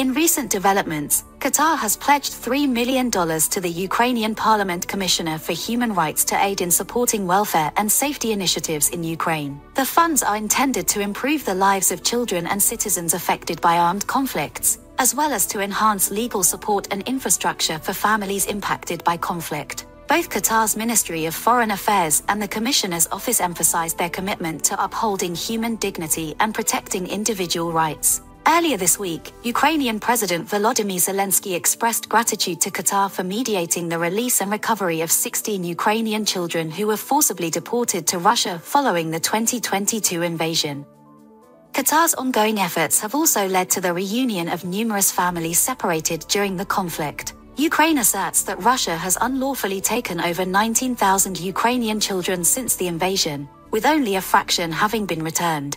In recent developments, Qatar has pledged $3 million to the Ukrainian Parliament Commissioner for Human Rights to aid in supporting welfare and safety initiatives in Ukraine. The funds are intended to improve the lives of children and citizens affected by armed conflicts, as well as to enhance legal support and infrastructure for families impacted by conflict. Both Qatar's Ministry of Foreign Affairs and the Commissioner's Office emphasized their commitment to upholding human dignity and protecting individual rights. Earlier this week, Ukrainian President Volodymyr Zelensky expressed gratitude to Qatar for mediating the release and recovery of 16 Ukrainian children who were forcibly deported to Russia following the 2022 invasion. Qatar's ongoing efforts have also led to the reunion of numerous families separated during the conflict. Ukraine asserts that Russia has unlawfully taken over 19,000 Ukrainian children since the invasion, with only a fraction having been returned.